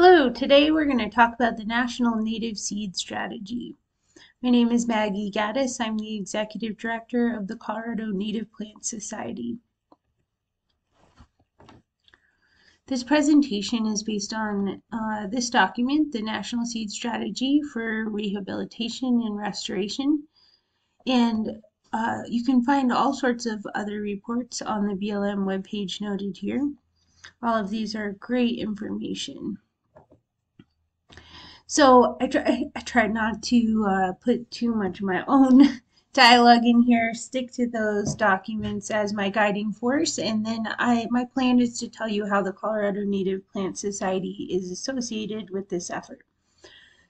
Hello, today we're going to talk about the National Native Seed Strategy. My name is Maggie Gaddis. I'm the Executive Director of the Colorado Native Plant Society. This presentation is based on uh, this document, the National Seed Strategy for Rehabilitation and Restoration. And uh, you can find all sorts of other reports on the BLM webpage noted here. All of these are great information. So I try, I try not to uh, put too much of my own dialogue in here, stick to those documents as my guiding force, and then I my plan is to tell you how the Colorado Native Plant Society is associated with this effort.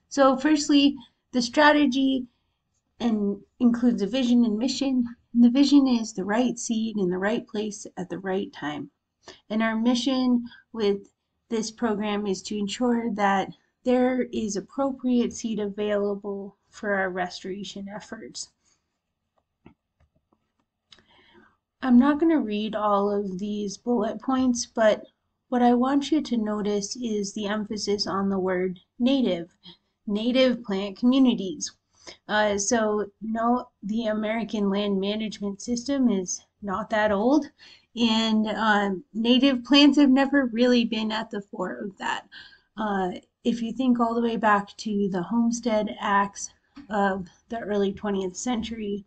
So firstly, the strategy and includes a vision and mission. And the vision is the right seed in the right place at the right time. And our mission with this program is to ensure that there is appropriate seed available for our restoration efforts. I'm not going to read all of these bullet points, but what I want you to notice is the emphasis on the word native, native plant communities. Uh, so, no, the American land management system is not that old, and uh, native plants have never really been at the fore of that. Uh, if you think all the way back to the Homestead Acts of the early 20th century,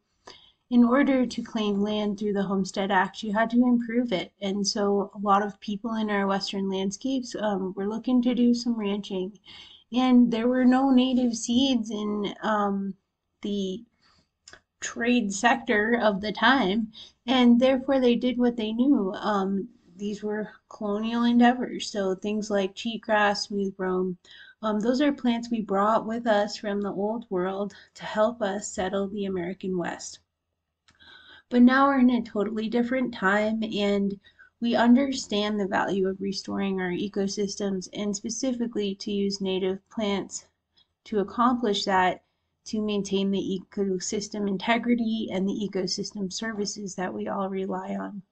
in order to claim land through the Homestead Act, you had to improve it. And so a lot of people in our Western landscapes um, were looking to do some ranching. And there were no native seeds in um, the trade sector of the time. And therefore, they did what they knew. Um, these were colonial endeavors. So things like cheatgrass, smooth brome, um, those are plants we brought with us from the old world to help us settle the American West. But now we're in a totally different time and we understand the value of restoring our ecosystems and specifically to use native plants to accomplish that to maintain the ecosystem integrity and the ecosystem services that we all rely on.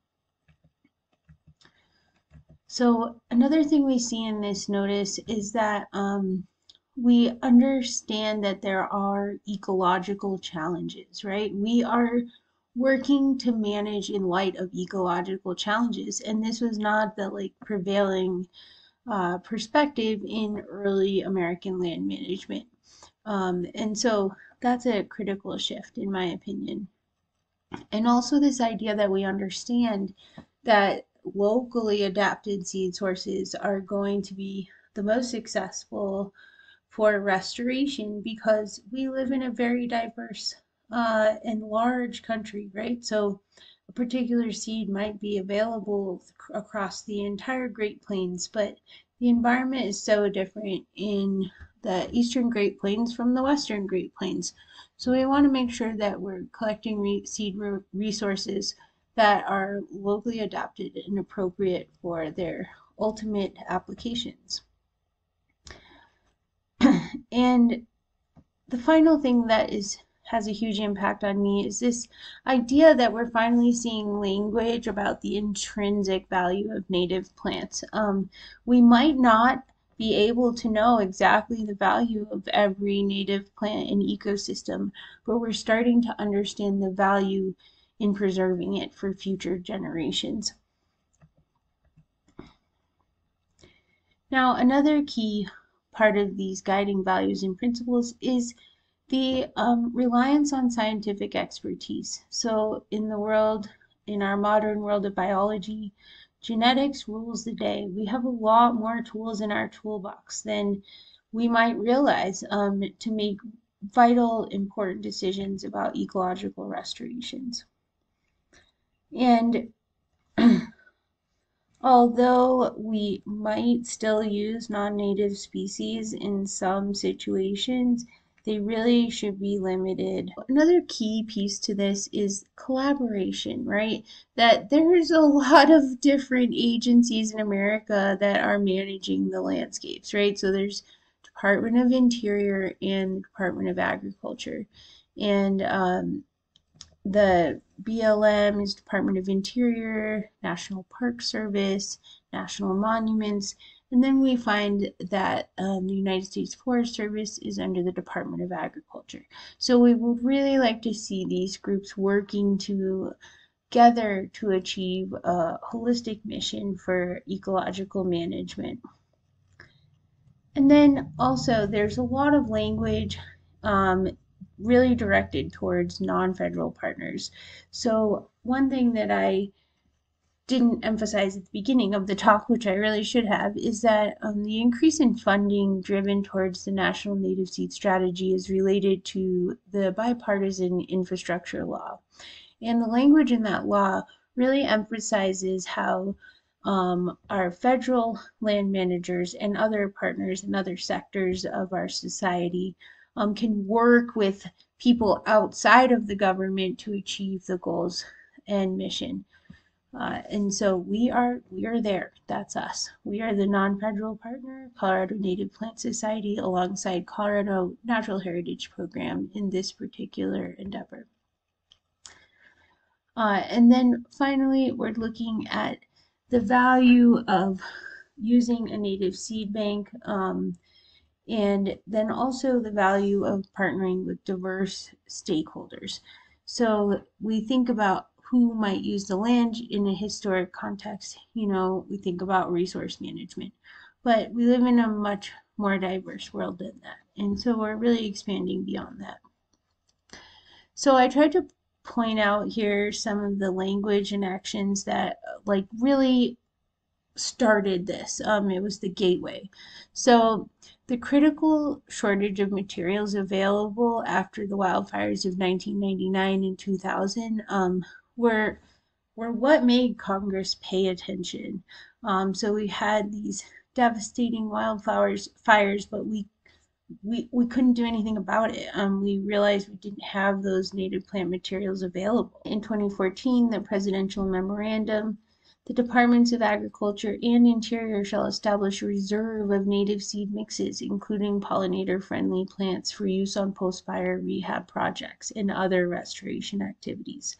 So another thing we see in this notice is that um, we understand that there are ecological challenges, right? We are working to manage in light of ecological challenges, and this was not the like prevailing uh, perspective in early American land management. Um, and so that's a critical shift, in my opinion. And also this idea that we understand that locally adapted seed sources are going to be the most successful for restoration because we live in a very diverse uh, and large country, right? So a particular seed might be available across the entire Great Plains, but the environment is so different in the eastern Great Plains from the western Great Plains. So we want to make sure that we're collecting re seed re resources that are locally adapted and appropriate for their ultimate applications. and the final thing that is has a huge impact on me is this idea that we're finally seeing language about the intrinsic value of native plants. Um, we might not be able to know exactly the value of every native plant and ecosystem, but we're starting to understand the value in preserving it for future generations. Now, another key part of these guiding values and principles is the um, reliance on scientific expertise. So, in the world, in our modern world of biology, genetics rules the day. We have a lot more tools in our toolbox than we might realize um, to make vital, important decisions about ecological restorations. And although we might still use non-native species in some situations, they really should be limited. Another key piece to this is collaboration, right? That there's a lot of different agencies in America that are managing the landscapes, right? So there's Department of Interior and Department of Agriculture. And um, the BLM is Department of Interior, National Park Service, National Monuments, and then we find that um, the United States Forest Service is under the Department of Agriculture. So we would really like to see these groups working together to achieve a holistic mission for ecological management. And then also there's a lot of language um, really directed towards non-federal partners. So one thing that I didn't emphasize at the beginning of the talk, which I really should have, is that um, the increase in funding driven towards the National Native Seed Strategy is related to the bipartisan infrastructure law. And the language in that law really emphasizes how um, our federal land managers and other partners in other sectors of our society um, can work with people outside of the government to achieve the goals and mission. Uh, and so we are we are there. That's us. We are the non-federal partner, Colorado Native Plant Society, alongside Colorado Natural Heritage Program in this particular endeavor. Uh, and then finally, we're looking at the value of using a native seed bank um, and then also the value of partnering with diverse stakeholders. So we think about who might use the land in a historic context. You know, we think about resource management, but we live in a much more diverse world than that. And so we're really expanding beyond that. So I tried to point out here some of the language and actions that like really started this. Um, it was the gateway. So the critical shortage of materials available after the wildfires of 1999 and 2000 um, were were what made Congress pay attention. Um, so we had these devastating wildfires fires, but we we, we couldn't do anything about it. Um, we realized we didn't have those native plant materials available. In 2014, the presidential memorandum, the Departments of Agriculture and Interior shall establish a reserve of native seed mixes, including pollinator friendly plants for use on post fire rehab projects and other restoration activities.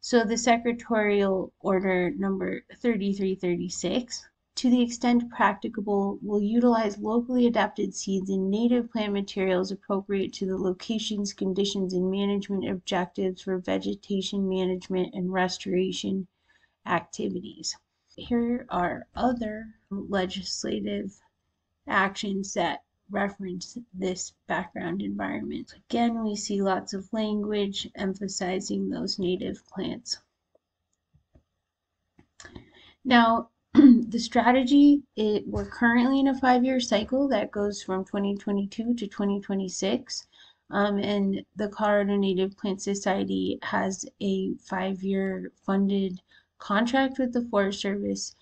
So the secretarial order number 3336, to the extent practicable, will utilize locally adapted seeds and native plant materials appropriate to the locations, conditions, and management objectives for vegetation management and restoration activities. Here are other legislative actions that reference this background environment. Again, we see lots of language emphasizing those native plants. Now, the strategy, it, we're currently in a five-year cycle that goes from 2022 to 2026. Um, and the Colorado Native Plant Society has a five-year funded contract with the Forest Service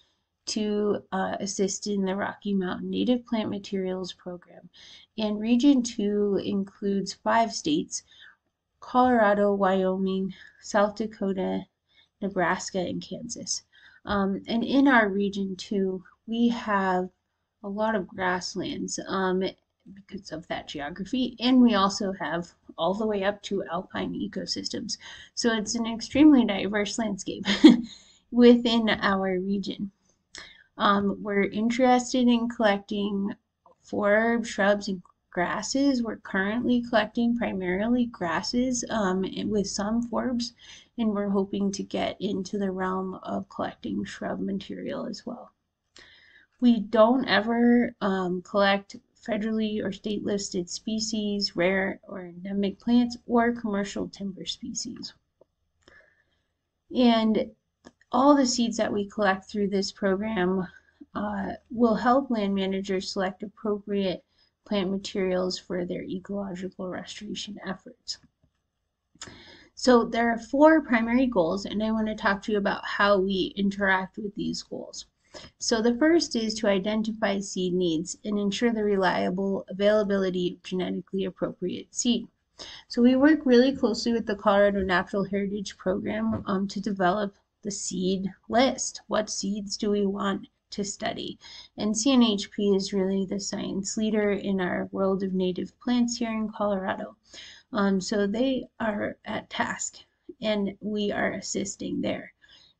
to uh, assist in the Rocky Mountain Native Plant Materials Program. And Region 2 includes five states Colorado, Wyoming, South Dakota, Nebraska, and Kansas. Um, and in our Region too, we have a lot of grasslands um, because of that geography, and we also have all the way up to alpine ecosystems. So it's an extremely diverse landscape within our region. Um, we're interested in collecting forb, shrubs, and grasses. We're currently collecting primarily grasses um, with some forbs, and we're hoping to get into the realm of collecting shrub material as well. We don't ever um, collect federally or state listed species, rare or endemic plants, or commercial timber species. And all the seeds that we collect through this program uh, will help land managers select appropriate plant materials for their ecological restoration efforts. So there are four primary goals, and I want to talk to you about how we interact with these goals. So the first is to identify seed needs and ensure the reliable availability of genetically appropriate seed. So we work really closely with the Colorado Natural Heritage Program um, to develop the seed list. What seeds do we want to study? And CNHP is really the science leader in our world of native plants here in Colorado. Um, so they are at task and we are assisting there.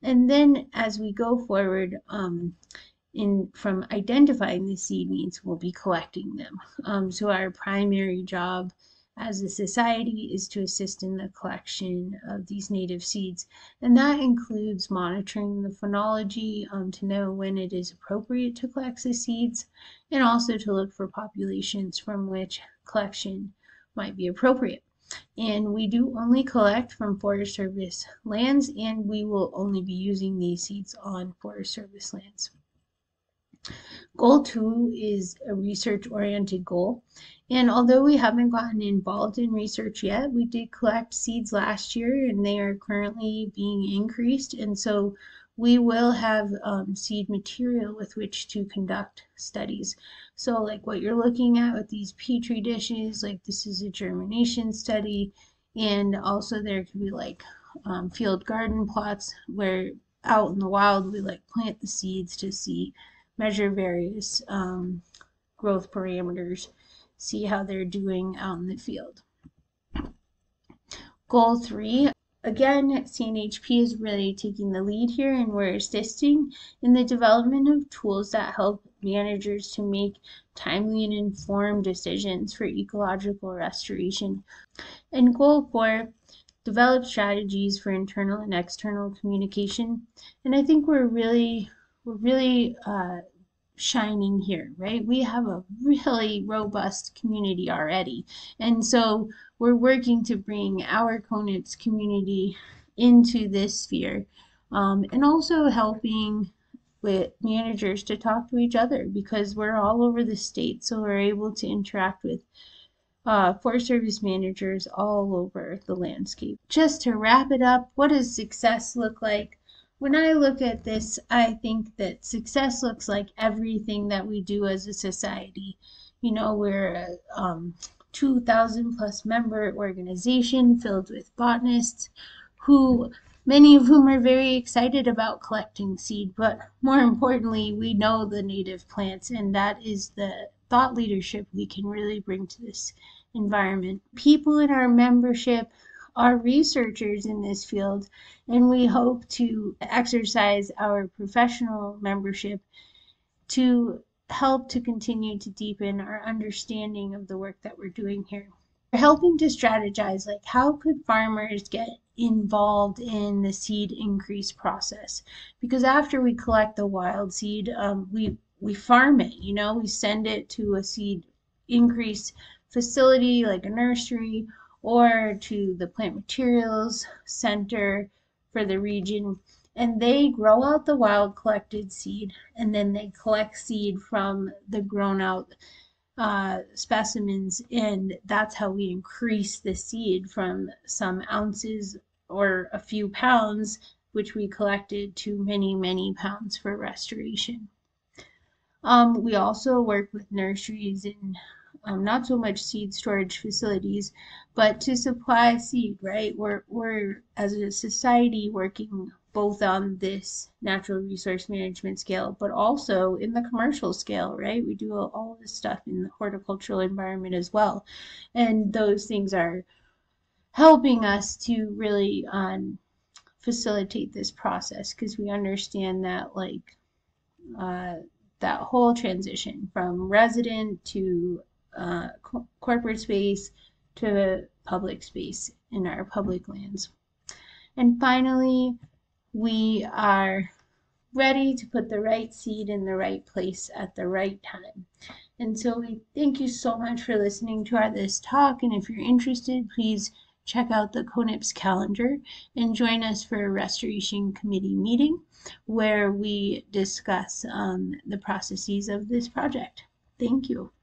And then as we go forward, um, in from identifying the seed needs, we'll be collecting them. Um, so our primary job as a society is to assist in the collection of these native seeds. And that includes monitoring the phenology um, to know when it is appropriate to collect the seeds and also to look for populations from which collection might be appropriate. And we do only collect from Forest Service lands and we will only be using these seeds on Forest Service lands. Goal two is a research oriented goal. And although we haven't gotten involved in research yet, we did collect seeds last year and they are currently being increased. And so we will have um, seed material with which to conduct studies. So like what you're looking at with these petri dishes, like this is a germination study. And also there could be like um, field garden plots where out in the wild we like plant the seeds to see measure various um, growth parameters, see how they're doing out in the field. Goal three, again, CNHP is really taking the lead here and we're assisting in the development of tools that help managers to make timely and informed decisions for ecological restoration. And goal four, develop strategies for internal and external communication. And I think we're really we're really uh, shining here, right? We have a really robust community already. And so we're working to bring our CoNPS community into this sphere um, and also helping with managers to talk to each other because we're all over the state. So we're able to interact with uh, Forest Service managers all over the landscape. Just to wrap it up, what does success look like? When I look at this, I think that success looks like everything that we do as a society. You know, we're a um, 2,000 plus member organization filled with botanists who many of whom are very excited about collecting seed, but more importantly, we know the native plants, and that is the thought leadership we can really bring to this environment. People in our membership are researchers in this field, and we hope to exercise our professional membership to help to continue to deepen our understanding of the work that we're doing here. We're helping to strategize like how could farmers get involved in the seed increase process because after we collect the wild seed um, we we farm it you know we send it to a seed increase facility like a nursery or to the plant materials center for the region. And they grow out the wild collected seed and then they collect seed from the grown out uh, specimens. And that's how we increase the seed from some ounces or a few pounds which we collected to many many pounds for restoration. Um, we also work with nurseries in um, not so much seed storage facilities, but to supply seed, right? We're, we're as a society working both on this natural resource management scale, but also in the commercial scale, right? We do all this stuff in the horticultural environment as well. And those things are helping us to really um, facilitate this process because we understand that like uh, that whole transition from resident to uh, co corporate space to public space in our public lands. And finally, we are ready to put the right seed in the right place at the right time. And so we thank you so much for listening to our this talk. And if you're interested, please check out the CoNPS calendar and join us for a restoration committee meeting where we discuss um, the processes of this project. Thank you.